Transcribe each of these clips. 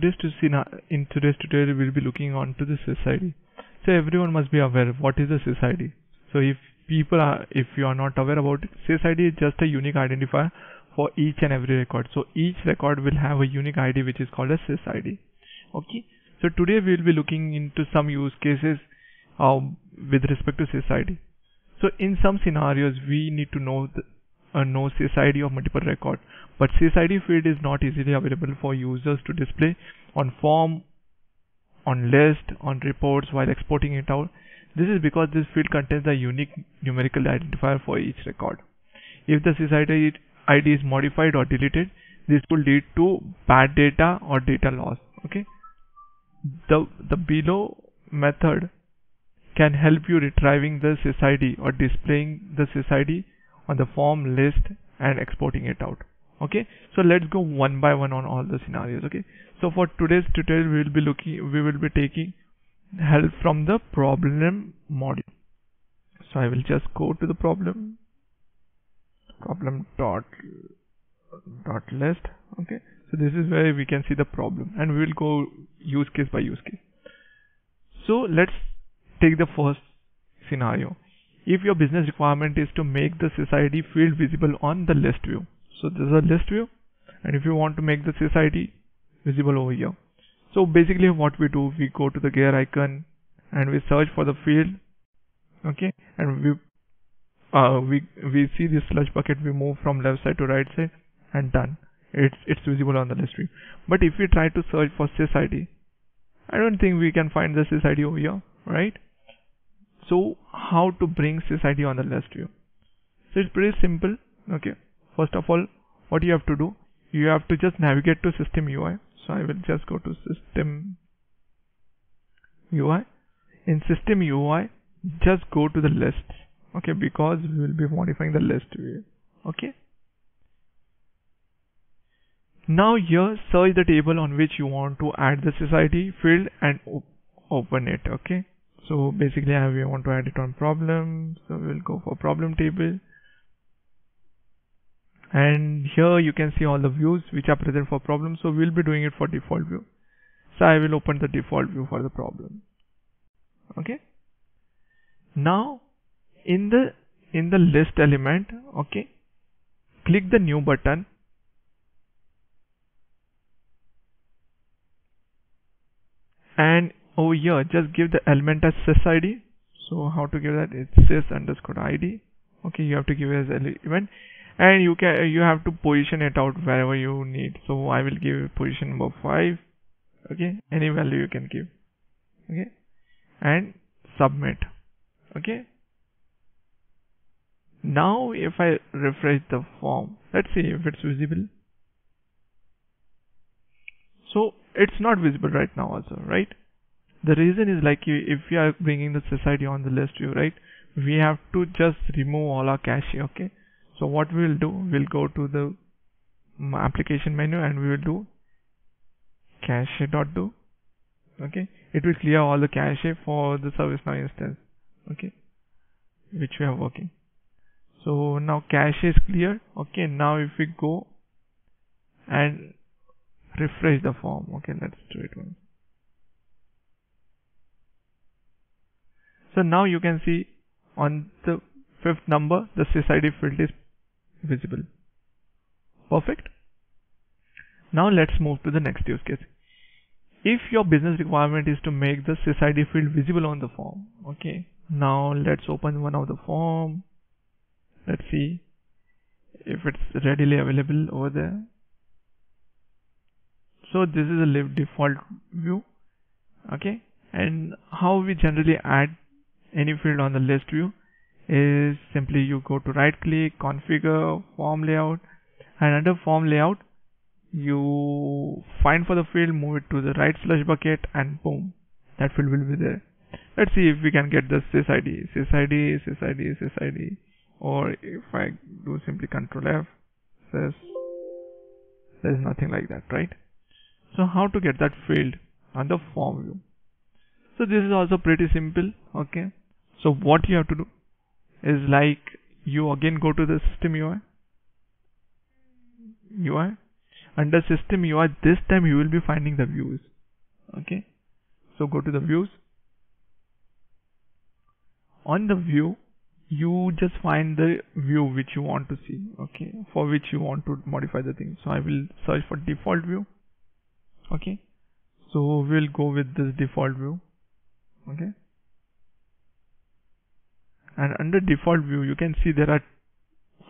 today's in today's tutorial we'll be looking on to the SysID. So everyone must be aware what is the SysID. So if people are if you are not aware about it, is just a unique identifier for each and every record. So each record will have a unique ID which is called a SysID. Okay. So today we will be looking into some use cases um, with respect to SysID. So in some scenarios we need to know the, uh, no SysID of multiple records, but SysID field is not easily available for users to display on form, on list, on reports while exporting it out. This is because this field contains a unique numerical identifier for each record. If the SysID ID is modified or deleted, this will lead to bad data or data loss. Okay. The the below method can help you retrieving the SysID or displaying the SysID on the form list and exporting it out. Okay? So let's go one by one on all the scenarios. Okay? So for today's tutorial we will be looking we will be taking help from the problem module. So I will just go to the problem problem dot dot list. Okay? So this is where we can see the problem and we will go use case by use case. So let's take the first scenario if your business requirement is to make the SysID field visible on the list view. So this is a list view and if you want to make the SysID visible over here. So basically what we do, we go to the gear icon and we search for the field. Okay. And we, uh, we, we see this slush bucket, we move from left side to right side and done. It's, it's visible on the list view. But if we try to search for SysID, I don't think we can find the SysID over here, right? So how to bring SysID on the list view? So it's pretty simple. Okay. First of all, what you have to do, you have to just navigate to system UI. So I will just go to system UI. In system UI, just go to the list. Okay, because we will be modifying the list view. Okay. Now here search the table on which you want to add the SysID field and op open it. Okay so basically I want to add it on problem. So we'll go for problem table. And here you can see all the views which are present for problem. So we'll be doing it for default view. So I will open the default view for the problem. Okay? Now in the in the list element okay click the new button. And Oh, over here just give the element as sys id so how to give that? It's sys underscore id okay you have to give it as element. And you can you have to position it out wherever you need. So i will give position number 5 okay any value you can give. Okay and submit. Okay. Now if i refresh the form let's see if it's visible. So it's not visible right now also right the reason is like if we are bringing the SysID on the list view right we have to just remove all our cache okay? So what we will do we'll go to the application menu and we will do cache.do okay? It will clear all the cache for the ServiceNow instance okay? Which we are working. So now cache is clear okay? Now if we go and refresh the form okay? Let's do it once So now you can see on the fifth number the SysID field is visible. Perfect. Now let's move to the next use case. If your business requirement is to make the SysID field visible on the form, okay. Now let's open one of the form. Let's see if it's readily available over there. So this is a live default view, okay. And how we generally add any field on the list view is simply you go to right click configure form layout and under form layout you find for the field move it to the right slush bucket and boom that field will be there. Let's see if we can get the sysid sysid sysid sysid or if I do simply control F says there's nothing like that right? So how to get that field on the form view? So this is also pretty simple okay so what you have to do is like you again go to the system UI UI under system UI this time you will be finding the views. Okay? So go to the views. On the view you just find the view which you want to see okay? For which you want to modify the thing. So I will search for default view okay? So we'll go with this default view okay and under default view you can see there are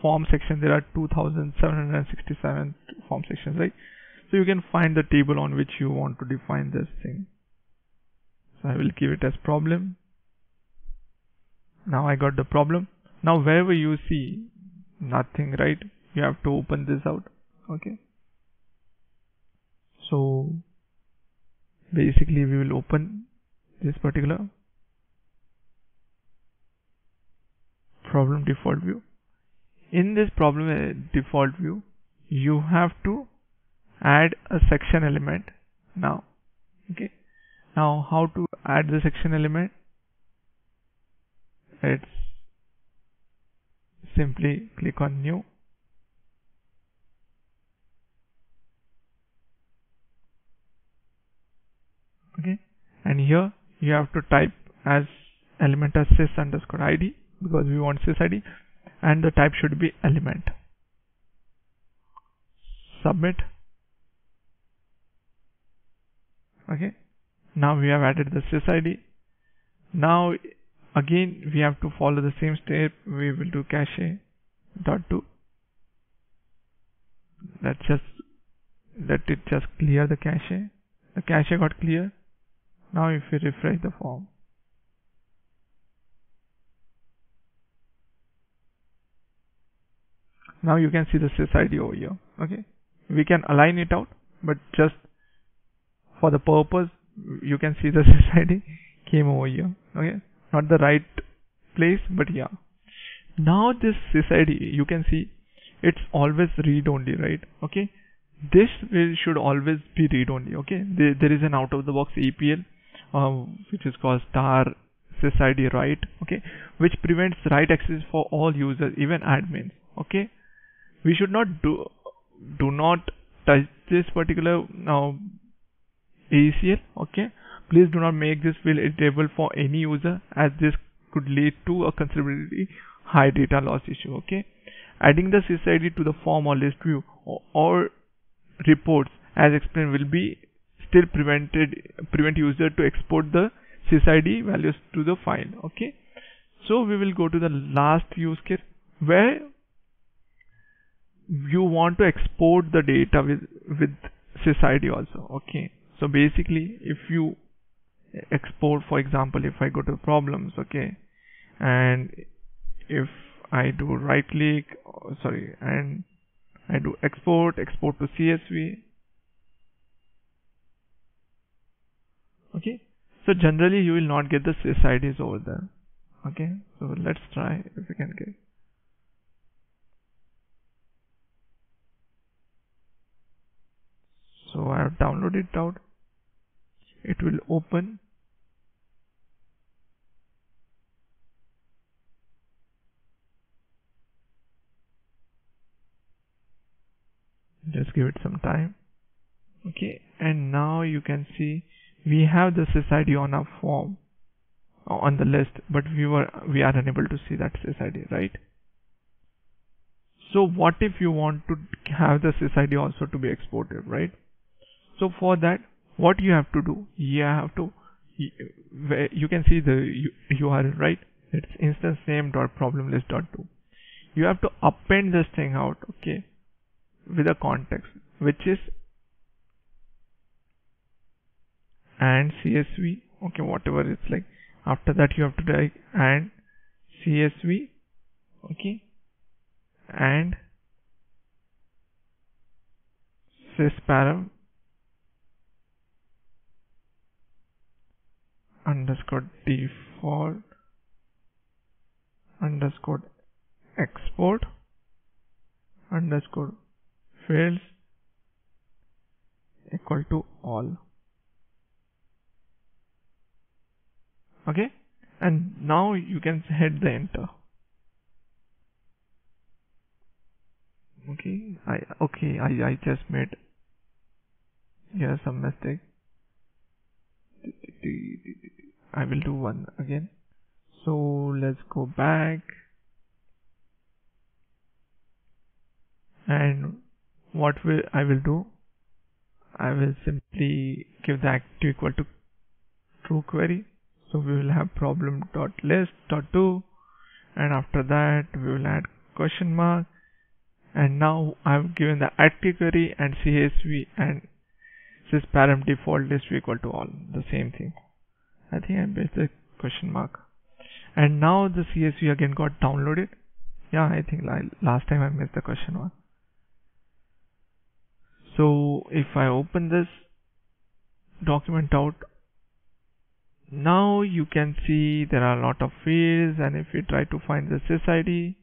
form section there are 2767 form sections right? So you can find the table on which you want to define this thing. So I will give it as problem. Now I got the problem. Now wherever you see nothing right you have to open this out. Okay. So basically we will open this particular problem default view. In this problem uh, default view you have to add a section element now okay? Now how to add the section element? It's simply click on new. Okay? And here you have to type as element as sys underscore id because we want sys id and the type should be element. Submit. Okay. Now we have added the sys id now again we have to follow the same step. We will do cache dot do Let's just let it just clear the cache. The cache got clear. Now if we refresh the form now you can see the sys over here okay? We can align it out but just for the purpose you can see the sys came over here okay? Not the right place but yeah. Now this sys you can see it's always read only right? Okay? This will should always be read only okay? There, there is an out of the box ACL uh, which is called star sys write okay? Which prevents write access for all users even admins okay we should not do do not touch this particular now uh, ACL okay Please do not make this editable for any user as this could lead to a considerably high data loss issue. Okay. Adding the sysid to the form or list view or, or reports as explained will be still prevented prevent user to export the sysid values to the file. Okay. So we will go to the last use case where you want to export the data with with sysid also. Okay. So basically if you export for example if I go to problems okay and if I do right click oh, sorry and I do export export to CSV okay so generally you will not get the sysids over there okay so let's try if we can get so It out it will open. Just give it some time. Okay and now you can see we have the sysid on our form on the list but we were we are unable to see that sysid right? So what if you want to have the sysid also to be exported right so for that what you have to do you have to you can see the URL right it's instance name dot problem list dot do you have to append this thing out okay with a context which is and csv okay whatever it's like. After that you have to type and csv okay and sysparam underscore default underscore export underscore fields equal to all. Okay? And now you can hit the enter. Okay? I okay I, I just made here's some mistake I will do one again. So let's go back. And what will I will do? I will simply give the active equal to true query. So we will have problem dot list dot to and after that we will add question mark. And now I've given the active query and CSV and this param default list equal to all the same thing. I think I missed the question mark. And now the CSV again got downloaded. Yeah I think last time I missed the question mark. So if I open this document out now you can see there are a lot of fields and if we try to find the sysid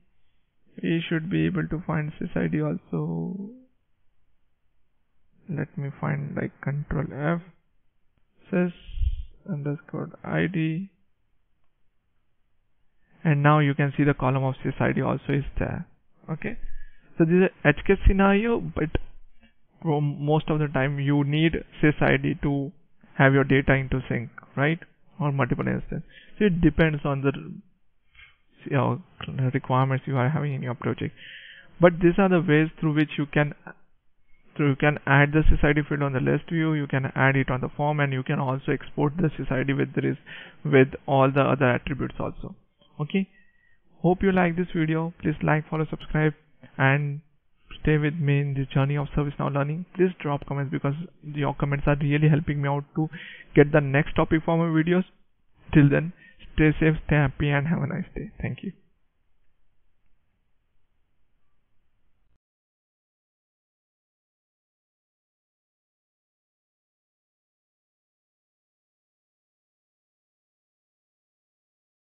we should be able to find sysid also let me find like control F sys underscore id and now you can see the column of sys ID also is there. Okay? So this is case scenario but most of the time you need sys ID to have your data into sync right? Or multiple instances. So it depends on the requirements you are having in your project. But these are the ways through which you can so you can add the sysid field on the list view you can add it on the form and you can also export the sysid with this with all the other attributes also okay hope you like this video please like follow subscribe and stay with me in the journey of ServiceNow learning, please drop comments because your comments are really helping me out to get the next topic for my videos. Till then, stay safe, stay happy and have a nice day. Thank you.